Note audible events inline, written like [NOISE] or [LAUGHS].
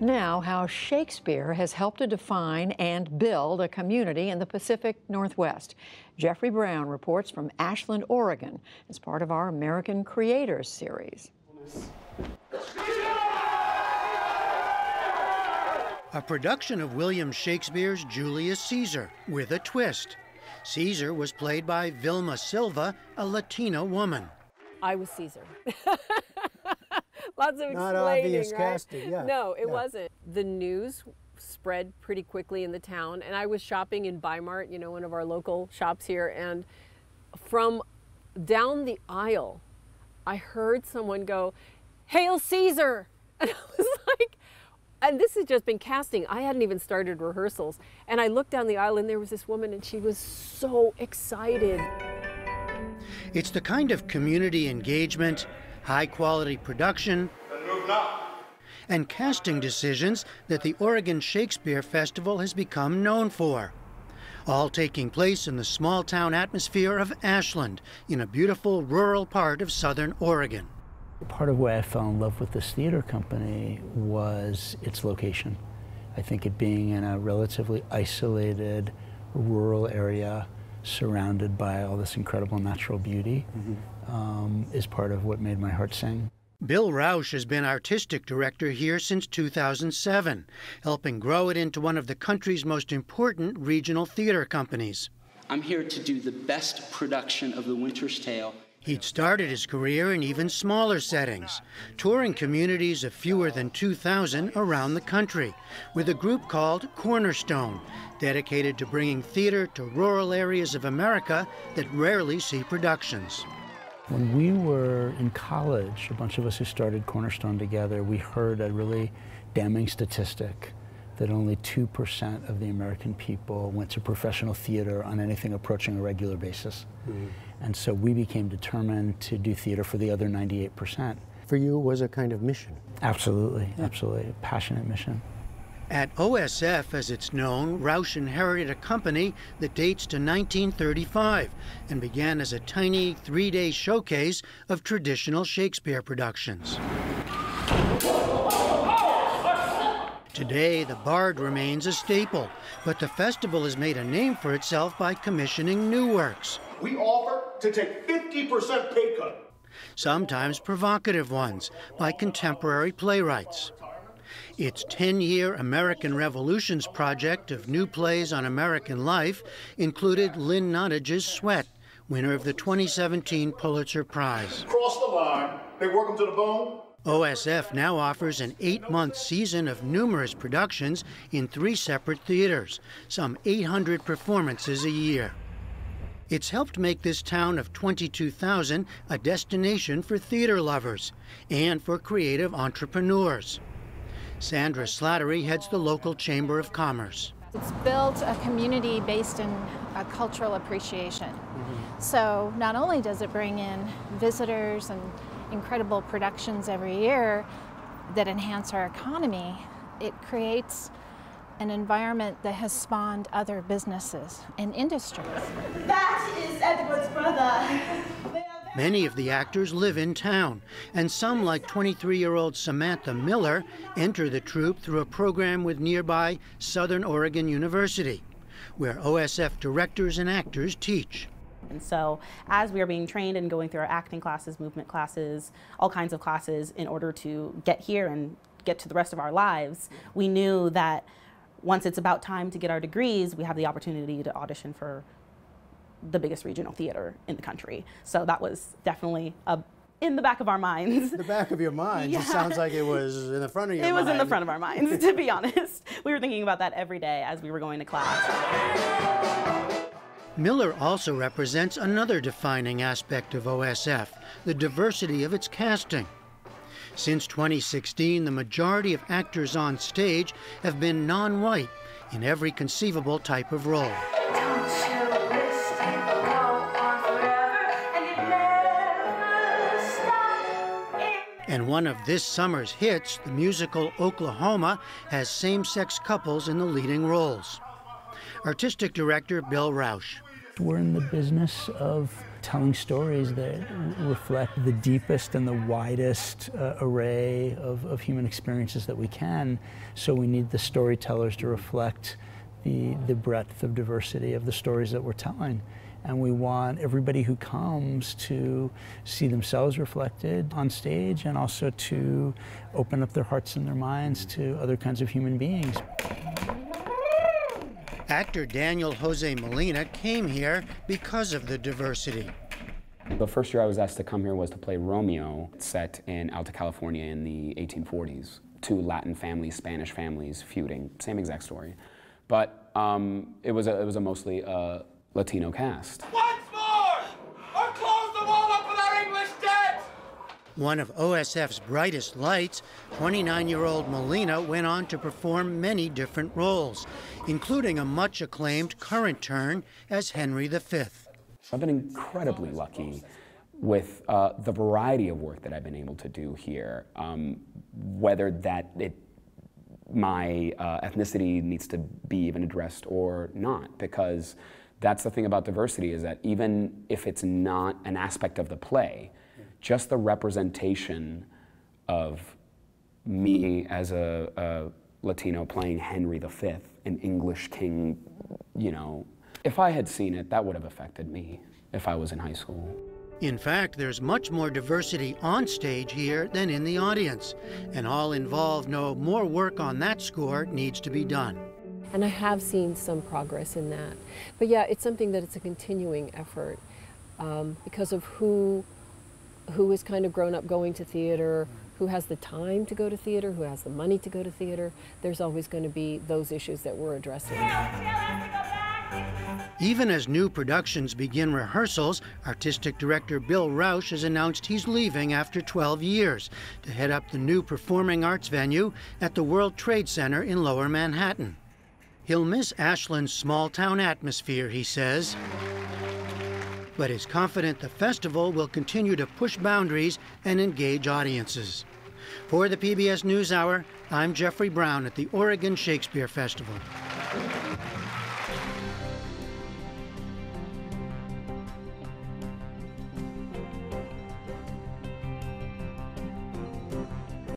Now, how Shakespeare has helped to define and build a community in the Pacific Northwest. Jeffrey Brown reports from Ashland, Oregon, as part of our American Creators series. A production of William Shakespeare's Julius Caesar with a twist. Caesar was played by Vilma Silva, a Latina woman. I was Caesar. [LAUGHS] Lots of Not explaining, obvious right? casting, yeah. No, it Yeah. wasn't. The news spread pretty quickly in the town, and I was shopping in Bimart, you know, one of our local shops here, and from down the aisle, I heard someone go, "Hail Caesar!" [LAUGHS] And I was like, and this has just been casting. I hadn't even started rehearsals, and I looked down the aisle, and there was this woman, and she was so excited. It's the kind of community engagement, high quality production, and casting decisions that the Oregon Shakespeare Festival has become known for. All taking place in the small town atmosphere of Ashland, in a beautiful rural part of southern Oregon. Part of why I fell in love with this theater company was its location. I think it being in a relatively isolated rural area surrounded by all this incredible natural beauty um, is part of what made my heart sing. Bill Rauch has been artistic director here since 2007, helping grow it into one of the country's most important regional theater companies. I'm here to do the best production of The Winter's Tale. He'd started his career in even smaller settings, touring communities of fewer than 2,000 around the country, with a group called Cornerstone, dedicated to bringing theater to rural areas of America that rarely see productions. When we were in college, a bunch of us who started Cornerstone together, we heard a really damning statistic that only 2% of the American people went to professional theater on anything approaching a regular basis. Mm-hmm. And so we became determined to do theater for the other 98%. For you, it was a kind of mission. Absolutely, absolutely. A passionate mission. At OSF, as it's known, Rauch inherited a company that dates to 1935 and began as a tiny three day showcase of traditional Shakespeare productions. Today, the Bard remains a staple, but the festival has made a name for itself by commissioning new works, We offer to take 50% pay cut. sometimes provocative ones, by contemporary playwrights. Its 10 year American Revolutions project of new plays on American life included Lynn Nottage's Sweat, winner of the 2017 Pulitzer Prize. Cross the line, they work them to the bone. OSF now offers an eight month season of numerous productions in three separate theaters, some 800 performances a year. It's helped make this town of 22,000 a destination for theater lovers and for creative entrepreneurs. Sandra Slattery heads the local Chamber of Commerce. It's built a community based in uh, cultural appreciation. So not only does it bring in visitors and incredible productions every year that enhance our economy, it creates an environment that has spawned other businesses and industries. That is Edward's brother. Many of the actors live in town, and some, like 23 year old Samantha Miller, enter the troupe through a program with nearby Southern Oregon University, where OSF directors and actors teach. And so, as we are being trained and going through our acting classes, movement classes, all kinds of classes in order to get here and get to the rest of our lives, we knew that once it's about time to get our degrees, we have the opportunity to audition for the biggest regional theater in the country. So that was definitely a, in the back of our minds. The back of your mind. Yeah. It sounds like it was in the front of your It mind. was in the front of our minds, [LAUGHS] to be honest. We were thinking about that every day as we were going to class. Miller also represents another defining aspect of OSF the diversity of its casting. Since 2016, the majority of actors on stage have been non white in every conceivable type of role. And one of this summer's hits, the musical Oklahoma, has same sex couples in the leading roles. Artistic director Bill Rauch. We're in the business of telling stories that reflect the deepest and the widest uh, array of, of human experiences that we can. So we need the storytellers to reflect the, the breadth of diversity of the stories that we're telling. And we want everybody who comes to see themselves reflected on stage and also to open up their hearts and their minds to other kinds of human beings. Actor Daniel Jose Molina came here because of the diversity. The first year I was asked to come here was to play Romeo, set in Alta California in the 1840s. Two Latin families, Spanish families feuding, same exact story. But um, it, was a, it was a mostly uh, Latino cast. Once One of OSF's brightest lights, 29 year old Molina went on to perform many different roles, including a much acclaimed current turn as Henry V. I've been incredibly lucky with uh, the variety of work that I've been able to do here, um, whether that it, my uh, ethnicity needs to be even addressed or not, because that's the thing about diversity is that even if it's not an aspect of the play, just the representation of me as a, a Latino playing Henry V, an English king, you know, if I had seen it, that would have affected me if I was in high school. In fact, there's much more diversity on stage here than in the audience, and all involved know more work on that score needs to be done. And I have seen some progress in that. But yeah, it's something that it's a continuing effort um, because of who who has kind of grown up going to theater, who has the time to go to theater, who has the money to go to theater. There's always going to be those issues that we're addressing. Even as new productions begin rehearsals, artistic director Bill Rauch has announced he's leaving after 12 years to head up the new performing arts venue at the World Trade Center in Lower Manhattan. He'll miss Ashland's small town atmosphere, he says, but is confident the festival will continue to push boundaries and engage audiences. For the PBS NewsHour, I'm Jeffrey Brown at the Oregon Shakespeare Festival.